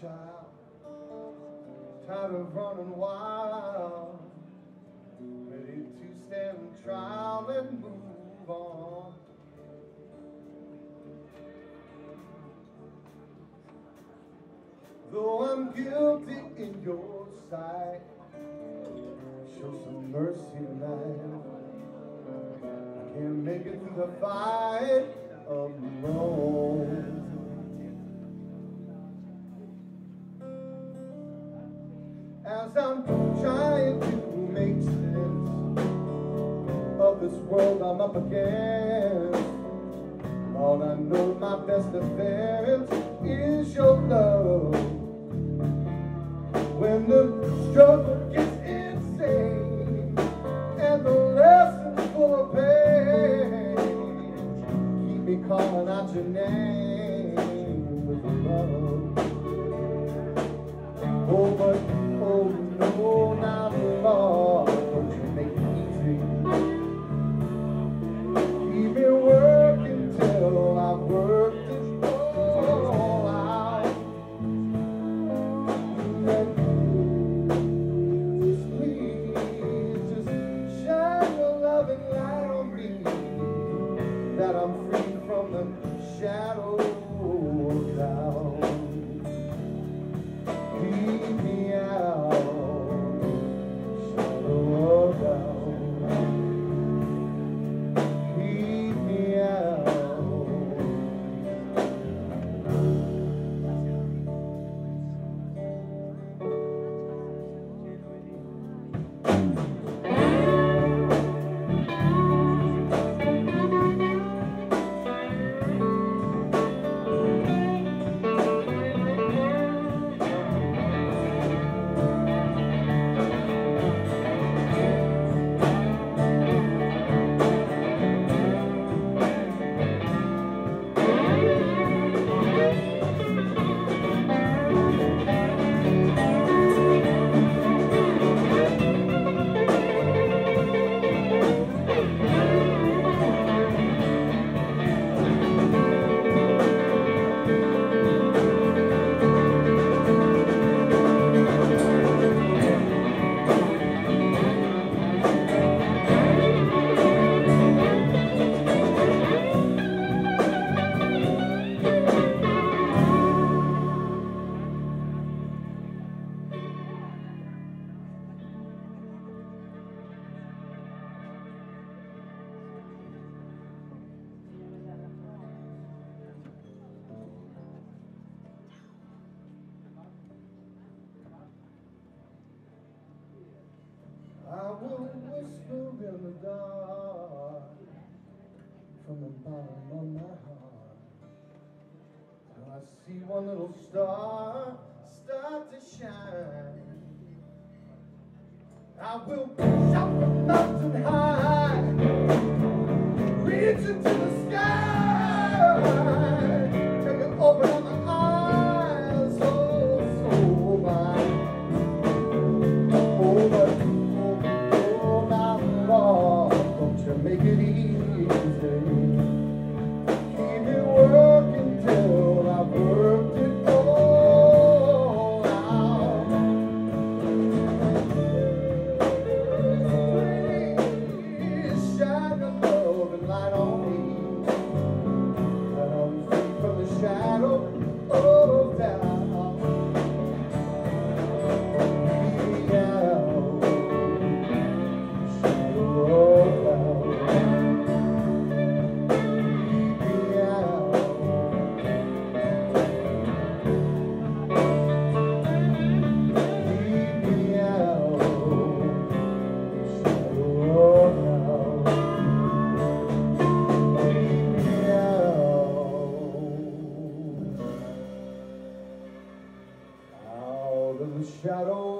child, tired of running wild, ready to stand trial and move on. Though I'm guilty in your sight, show some mercy tonight. I can't make it through the fight alone. As I'm trying to make sense of this world I'm up against, All I know my best defense is your love when the struggle gets insane and the lessons full of pain keep me calling out your name with love. Oh, will whisper in the dark from the bottom of my heart. Till I see one little star start to shine. I will shout from mountain high, light on Out of